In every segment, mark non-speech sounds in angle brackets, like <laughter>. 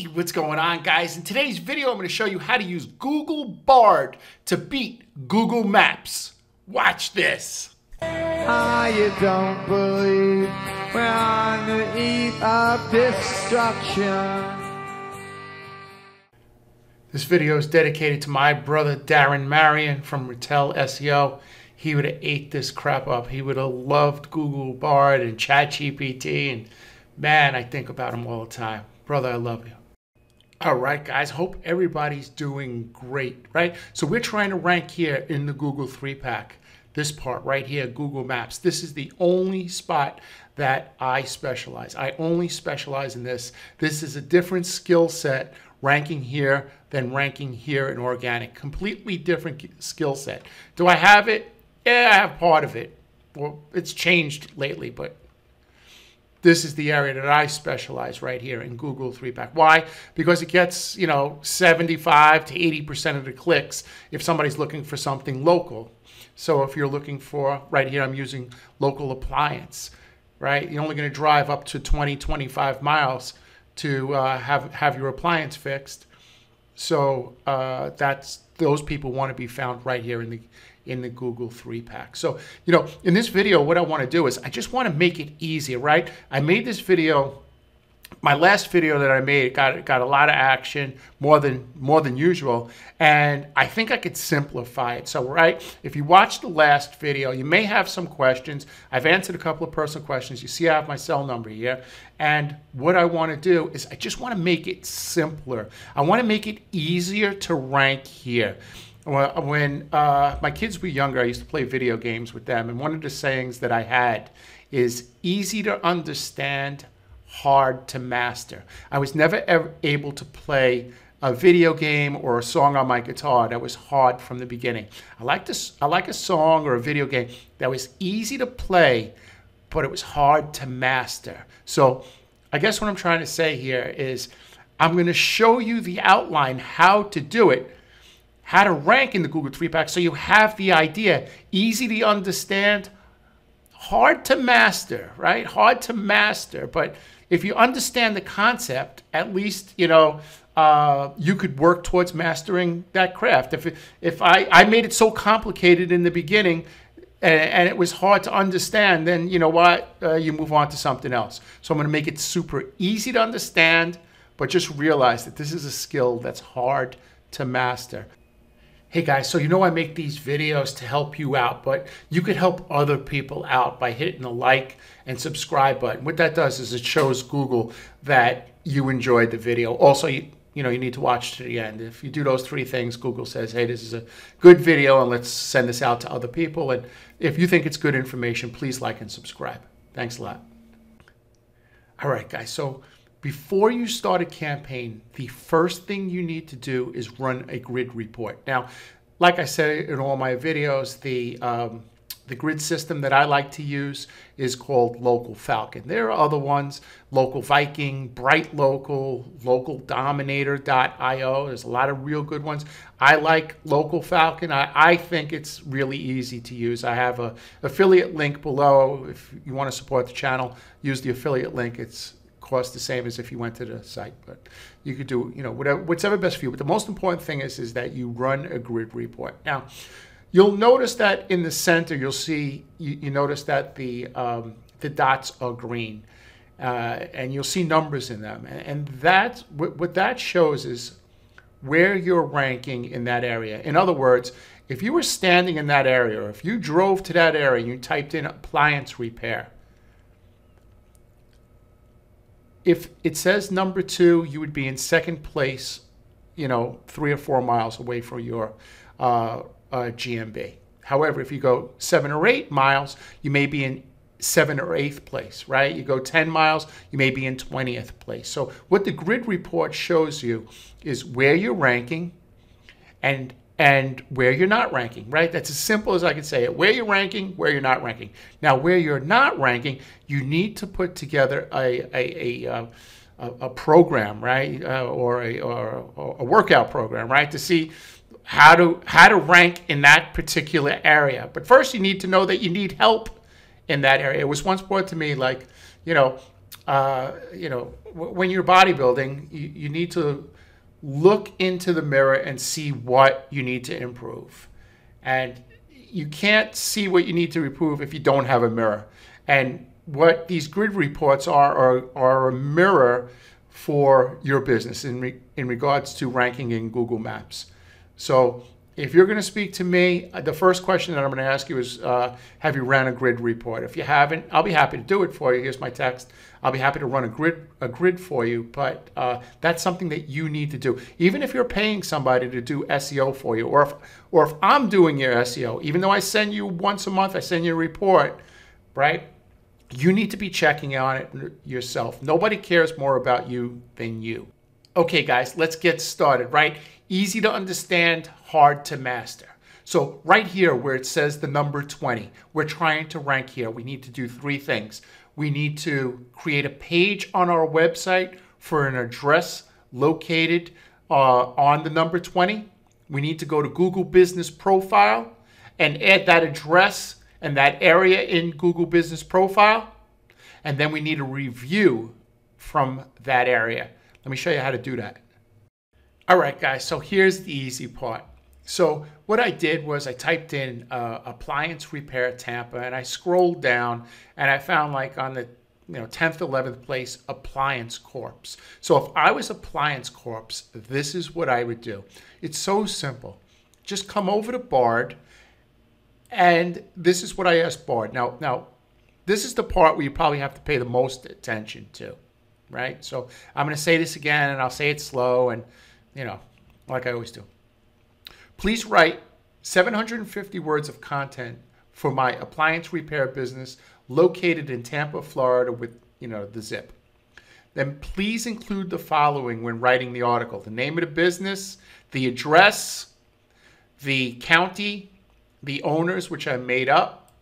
Hey, what's going on guys? In today's video, I'm going to show you how to use Google Bard to beat Google Maps. Watch this. Ah, you don't believe we're on the eve of destruction. This video is dedicated to my brother Darren Marion from Rattel SEO. He would have ate this crap up. He would have loved Google Bard and ChatGPT and man, I think about him all the time. Brother, I love you. All right, guys, hope everybody's doing great, right? So we're trying to rank here in the Google 3-pack. This part right here, Google Maps. This is the only spot that I specialize. I only specialize in this. This is a different skill set ranking here than ranking here in organic. Completely different skill set. Do I have it? Yeah, I have part of it. Well, it's changed lately, but this is the area that I specialize right here in Google 3-pack. Why? Because it gets, you know, 75 to 80% of the clicks if somebody's looking for something local. So if you're looking for, right here I'm using local appliance, right? You're only going to drive up to 20, 25 miles to uh, have, have your appliance fixed. So uh, that's those people want to be found right here in the in the Google 3 pack. So, you know, in this video, what I want to do is I just want to make it easier, right? I made this video my last video that I made got got a lot of action, more than more than usual, and I think I could simplify it. So, right, if you watched the last video, you may have some questions. I've answered a couple of personal questions. You see, I have my cell number here, and what I want to do is I just want to make it simpler. I want to make it easier to rank here. When uh, my kids were younger, I used to play video games with them, and one of the sayings that I had is easy to understand, hard to master. I was never ever able to play a video game or a song on my guitar that was hard from the beginning. I like this. I like a song or a video game that was easy to play, but it was hard to master. So I guess what I'm trying to say here is I'm going to show you the outline how to do it how to rank in the Google 3-pack so you have the idea. Easy to understand, hard to master, right? Hard to master, but if you understand the concept, at least, you know, uh, you could work towards mastering that craft. If, if I, I made it so complicated in the beginning and, and it was hard to understand, then you know what? Uh, you move on to something else. So I'm going to make it super easy to understand, but just realize that this is a skill that's hard to master. Hey guys, so you know I make these videos to help you out, but you could help other people out by hitting the like and subscribe button. What that does is it shows Google that you enjoyed the video. Also, you, you know, you need to watch to the end. If you do those three things, Google says, hey, this is a good video and let's send this out to other people. And if you think it's good information, please like and subscribe. Thanks a lot. All right, guys, so before you start a campaign, the first thing you need to do is run a grid report. Now, like I said in all my videos, the um, the grid system that I like to use is called Local Falcon. There are other ones, Local Viking, Bright Local, Local Dominator.io. There's a lot of real good ones. I like Local Falcon. I, I think it's really easy to use. I have a affiliate link below. If you want to support the channel, use the affiliate link. It's cost the same as if you went to the site. But you could do, you know, whatever, whatever best for you. But the most important thing is, is that you run a grid report. Now, you'll notice that in the center, you'll see, you, you notice that the, um, the dots are green. Uh, and you'll see numbers in them. And, and that, what, what that shows is where you're ranking in that area. In other words, if you were standing in that area, or if you drove to that area and you typed in appliance repair, if it says number two, you would be in second place, you know, three or four miles away from your uh, uh, GMB. However, if you go seven or eight miles, you may be in seven or eighth place, right? You go 10 miles, you may be in 20th place. So what the grid report shows you is where you're ranking and and where you're not ranking, right? That's as simple as I can say it. Where you're ranking, where you're not ranking. Now, where you're not ranking, you need to put together a, a, a, uh, a, a program, right? Uh, or, a, or a workout program, right? To see how to, how to rank in that particular area. But first, you need to know that you need help in that area. It was once brought to me like, you know, uh, you know, when you're bodybuilding, you, you need to look into the mirror and see what you need to improve. And you can't see what you need to improve if you don't have a mirror. And what these grid reports are are, are a mirror for your business in, re, in regards to ranking in Google Maps. So if you're going to speak to me, uh, the first question that I'm going to ask you is, uh, have you ran a grid report? If you haven't, I'll be happy to do it for you. Here's my text. I'll be happy to run a grid a grid for you, but uh, that's something that you need to do. Even if you're paying somebody to do SEO for you, or if or if I'm doing your SEO, even though I send you once a month, I send you a report, right? You need to be checking on it yourself. Nobody cares more about you than you. Okay, guys, let's get started, right? Easy to understand, hard to master. So right here where it says the number 20, we're trying to rank here. We need to do three things. We need to create a page on our website for an address located uh, on the number 20. We need to go to Google Business Profile and add that address and that area in Google Business Profile. And then we need a review from that area. Let me show you how to do that. All right, guys, so here's the easy part. So what I did was I typed in uh, appliance repair Tampa and I scrolled down and I found like on the you know 10th 11th place appliance corpse so if i was appliance corpse this is what i would do it's so simple just come over to bard and this is what i asked bard now now this is the part where you probably have to pay the most attention to right? So I'm going to say this again and I'll say it slow and, you know, like I always do. Please write 750 words of content for my appliance repair business located in Tampa, Florida with, you know, the zip. Then please include the following when writing the article. The name of the business, the address, the county, the owners, which I made up,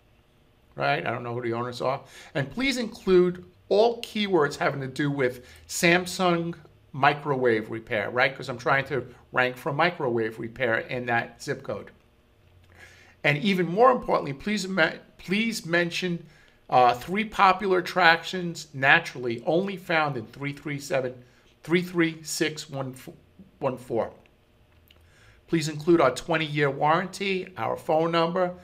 right? I don't know who the owners are. And please include all keywords having to do with Samsung microwave repair, right? Because I'm trying to rank for microwave repair in that zip code. And even more importantly, please, please mention uh, three popular attractions naturally only found in 337 33614. Please include our 20 year warranty, our phone number,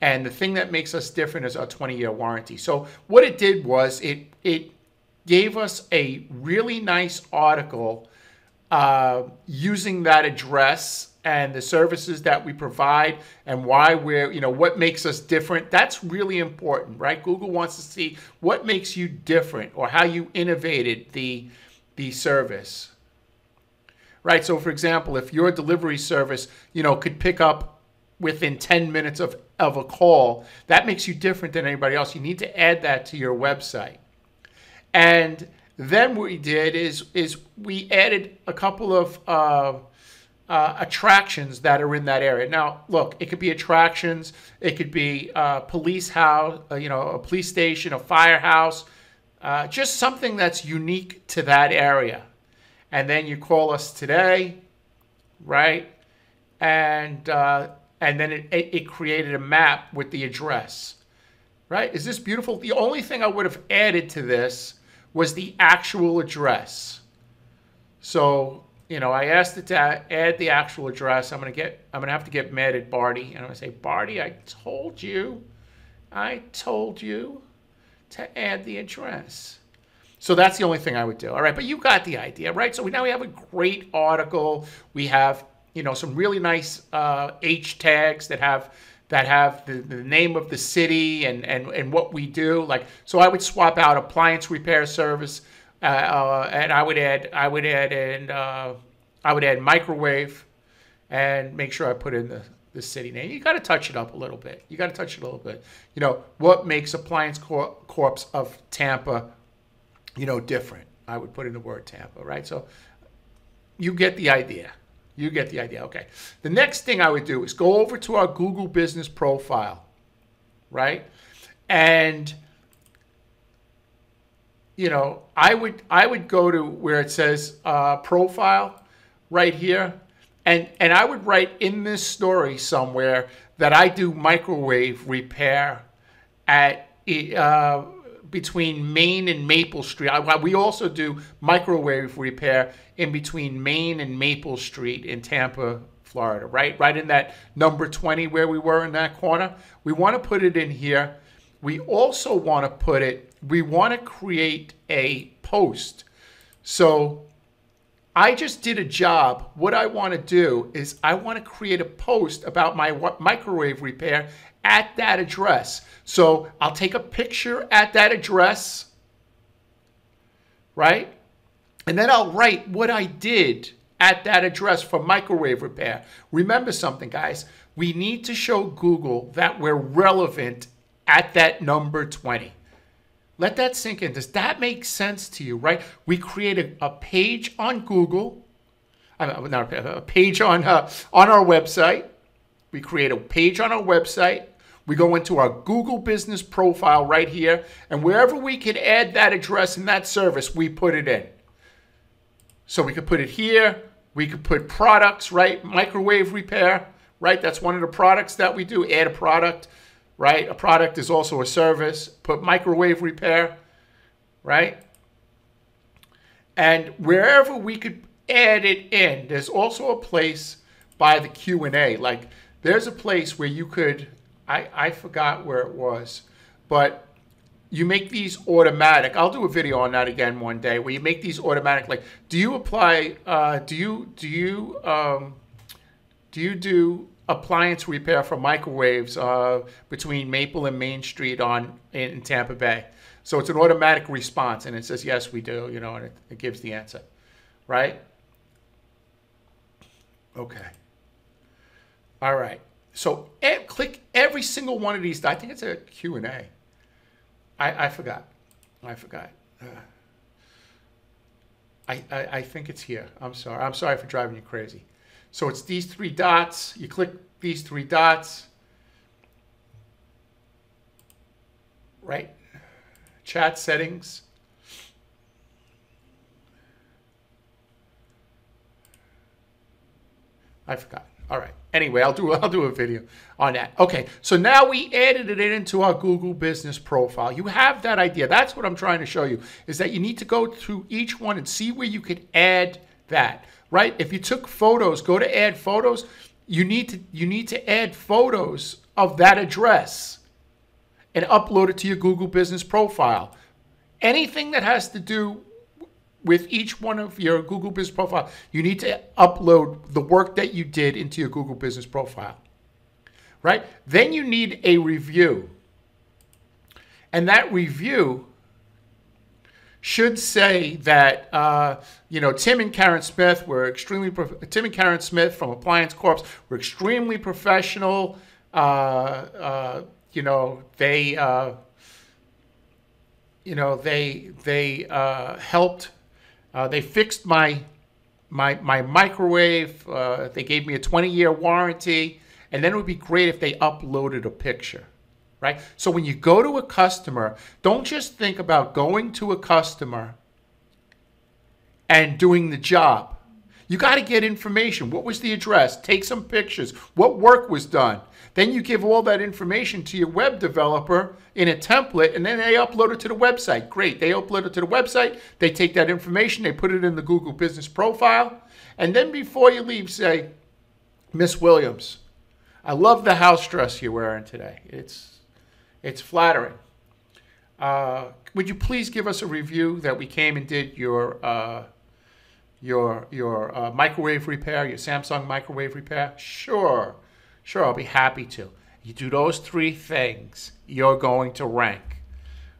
and the thing that makes us different is our 20 year warranty. So what it did was it it gave us a really nice article uh, using that address and the services that we provide and why we're, you know, what makes us different. That's really important, right? Google wants to see what makes you different or how you innovated the, the service. Right. So for example, if your delivery service, you know, could pick up within 10 minutes of, of a call, that makes you different than anybody else. You need to add that to your website. And then what we did is is we added a couple of uh, uh, attractions that are in that area. Now, look, it could be attractions, it could be a police house, uh, you know, a police station, a firehouse, uh, just something that's unique to that area. And then you call us today, right? And uh, and then it, it, it created a map with the address, right? Is this beautiful? The only thing I would have added to this was the actual address. So, you know, I asked it to add the actual address. I'm gonna get I'm gonna have to get mad at Barty. And I'm gonna say, Barty, I told you, I told you to add the address. So that's the only thing I would do. All right, but you got the idea, right? So we, now we have a great article. We have, you know, some really nice uh, H tags that have that have the, the name of the city and, and, and what we do. Like, so I would swap out appliance repair service, uh, uh, and I would add I would add and uh, I would add microwave, and make sure I put in the the city name. You got to touch it up a little bit. You got to touch it a little bit. You know what makes Appliance Cor- Corps of Tampa, you know, different. I would put in the word Tampa, right? So you get the idea. You get the idea. Okay. The next thing I would do is go over to our Google business profile, right? And you know, I would I would go to where it says uh, profile right here, and and I would write in this story somewhere that I do microwave repair at uh, between Main and Maple Street. I, we also do microwave repair in between Main and Maple Street in Tampa, Florida, right? Right in that number 20 where we were in that corner. We want to put it in here. We also want to put it, we want to create a post. So I just did a job. What I want to do is I want to create a post about my microwave repair at that address. So I'll take a picture at that address, right? And then I'll write what I did at that address for microwave repair. Remember something, guys. We need to show Google that we're relevant at that number 20. Let that sink in. Does that make sense to you, right? We create a, a page on Google, I not a, a page on, uh, on our website. We create a page on our website. We go into our Google business profile right here, and wherever we can add that address and that service, we put it in. So we could put it here. We could put products, right? Microwave repair, right? That's one of the products that we do. Add a product right? A product is also a service. Put microwave repair, right? And wherever we could add it in, there's also a place by the Q&A. Like there's a place where you could, I, I forgot where it was, but you make these automatic. I'll do a video on that again one day where you make these automatic. Like, do you apply, uh, do you, do you, um, do you do appliance repair for microwaves uh, between Maple and Main Street on in Tampa Bay. So it's an automatic response, and it says yes, we do. You know, and it, it gives the answer, right? Okay. All right. So click every single one of these. I think it's a Q and A. I, I forgot. I forgot. Uh, I, I, I think it's here. I'm sorry. I'm sorry for driving you crazy. So it's these three dots. You click these three dots. Right? Chat settings. I forgot. All right. Anyway, I'll do <laughs> I'll do a video on that. Okay. So now we added it into our Google Business profile. You have that idea. That's what I'm trying to show you is that you need to go through each one and see where you could add that right? If you took photos, go to add photos, you need to you need to add photos of that address and upload it to your Google Business profile. Anything that has to do with each one of your Google Business profile, you need to upload the work that you did into your Google Business profile. Right? Then you need a review. And that review should say that uh, you know Tim and Karen Smith were extremely Tim and Karen Smith from Appliance Corps were extremely professional. Uh, uh, you know they uh, you know they they uh, helped uh, they fixed my my my microwave. they gave me a 20 year warranty, and then it would be great if they uploaded a picture right? So when you go to a customer, don't just think about going to a customer and doing the job. You got to get information. What was the address? Take some pictures. What work was done? Then you give all that information to your web developer in a template, and then they upload it to the website. Great. They upload it to the website. They take that information, they put it in the Google Business Profile. And then before you leave, say, Miss Williams, I love the house dress you're wearing today. It's it's flattering. Uh, would you please give us a review that we came and did your uh, your your uh, microwave repair, your Samsung microwave repair? Sure, sure, I'll be happy to. You do those three things, you're going to rank,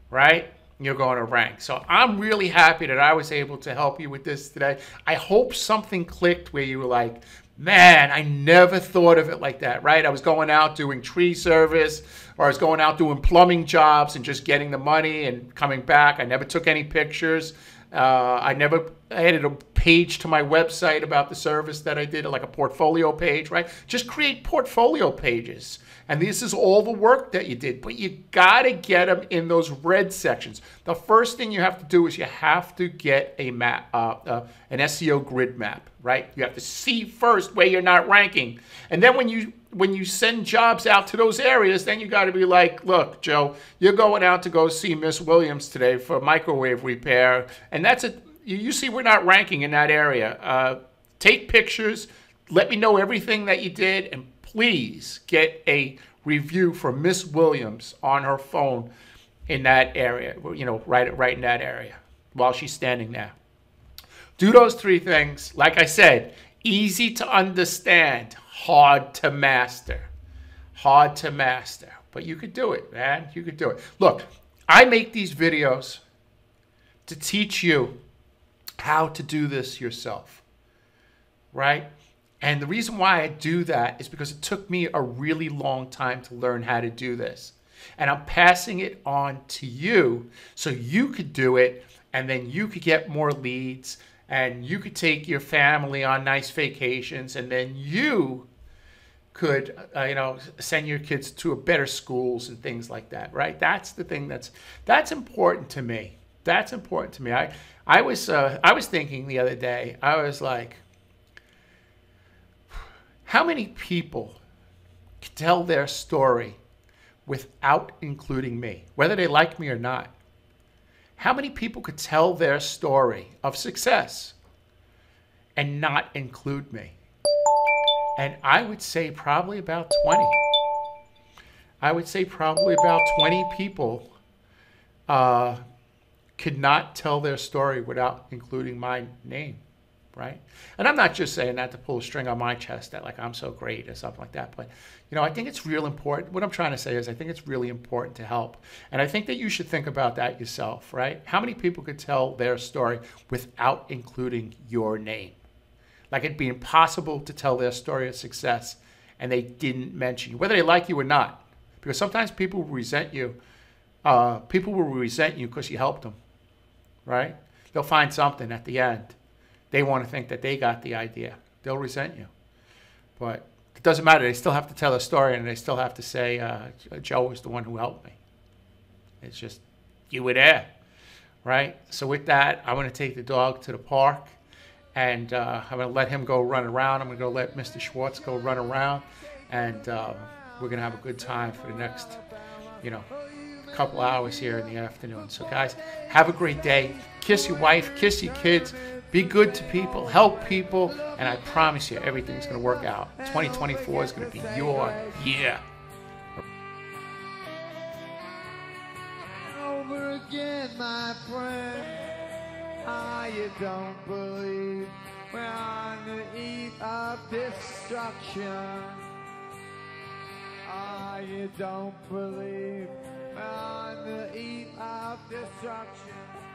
right? You're going to rank. So I'm really happy that I was able to help you with this today. I hope something clicked where you were like, man, I never thought of it like that, right? I was going out doing tree service or I was going out doing plumbing jobs and just getting the money and coming back. I never took any pictures. Uh, I never I added a page to my website about the service that I did, like a portfolio page, right? Just create portfolio pages. And this is all the work that you did, but you gotta get them in those red sections. The first thing you have to do is you have to get a map, uh, uh, an SEO grid map, right? You have to see first where you're not ranking, and then when you when you send jobs out to those areas, then you got to be like, look, Joe, you're going out to go see Miss Williams today for microwave repair, and that's a you see we're not ranking in that area. Uh, take pictures. Let me know everything that you did, and please get a review from Miss Williams on her phone in that area. You know, right right in that area while she's standing there. Do those three things. Like I said, easy to understand, hard to master. Hard to master. But you could do it, man. You could do it. Look, I make these videos to teach you how to do this yourself, right? And the reason why I do that is because it took me a really long time to learn how to do this. And I'm passing it on to you so you could do it and then you could get more leads and you could take your family on nice vacations and then you could uh, you know send your kids to a better schools and things like that right that's the thing that's that's important to me that's important to me i I was uh, I was thinking the other day. I was like, how many people can tell their story without including me, whether they like me or not? How many people could tell their story of success and not include me? And I would say probably about 20. I would say probably about 20 people uh, could not tell their story without including my name, right? And I'm not just saying that to pull a string on my chest that like I'm so great or something like that, but you know, I think it's real important. What I'm trying to say is I think it's really important to help. And I think that you should think about that yourself, right? How many people could tell their story without including your name? Like it'd be impossible to tell their story of success and they didn't mention you, whether they like you or not. Because sometimes people resent you. Uh, people will resent you because you helped them right? They'll find something at the end. They want to think that they got the idea. They'll resent you. But it doesn't matter. They still have to tell a story and they still have to say, uh, Joe was the one who helped me. It's just, you were there, right? So with that, I'm going to take the dog to the park and uh, I'm going to let him go run around. I'm going to go let Mr. Schwartz go run around and um, we're going to have a good time for the next, you know, couple hours here in the afternoon. So, guys, have a great day. Kiss your wife, kiss your kids, be good to people, help people, and I promise you everything's going to work out. 2024 is going to be your year. Again, my friend. Ah, you don't believe we're on the eve of destruction. Ah, you don't believe on the eve of destruction.